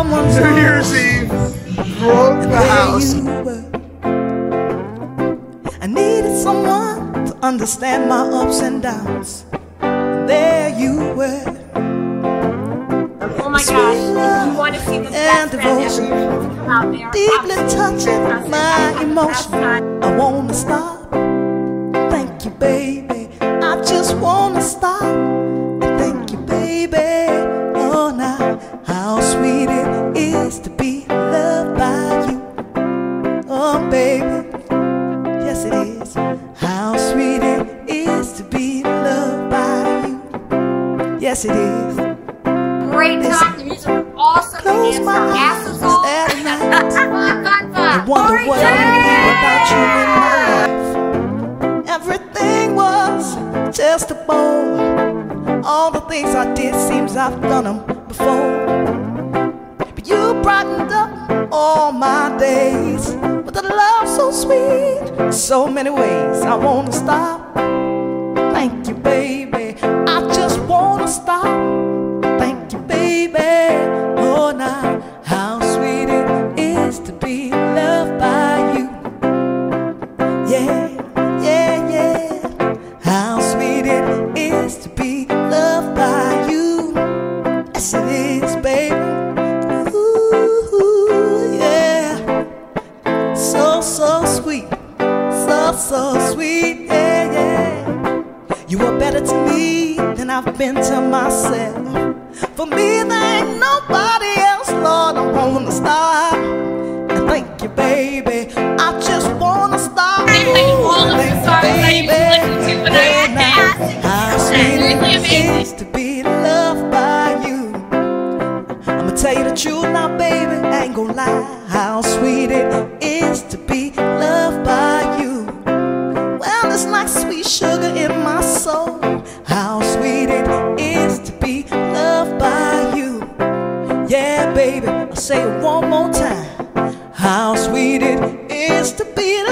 someone's New Year's Eve, broke the house. you were. I needed someone to understand my ups and downs. There you were. Oh my Sweet gosh. If you want to see the and best friend ever, devotion. you come out there. Deeply touching my I've had the best emotion. I wanna stop. Thank you, baby. I just wanna stop. Thank you, baby. Oh, now how sweet it is to be loved by you. Oh, baby. Yes, it is. How sweet it is to be loved by you. Yes, it is. Great time. The music was awesome. Close my danced our eyes asses off. at night. Fun, fun, fun. I wonder what I time. without you in my life. Everything was just a bore. All the things I did seems I've done them before. But up all my days with a love so sweet, so many ways. I wanna stop. Thank you, better to me than I've been to myself. For me, there ain't nobody else, Lord. I wanna stop. And thank you, baby. I just wanna stop. They play all the Thank you, I to listen to when I Yeah, had now, cats. How sweet it is to be loved by you. I'ma tell you the truth now, baby. I ain't gonna lie. say it one more time. How sweet it is to be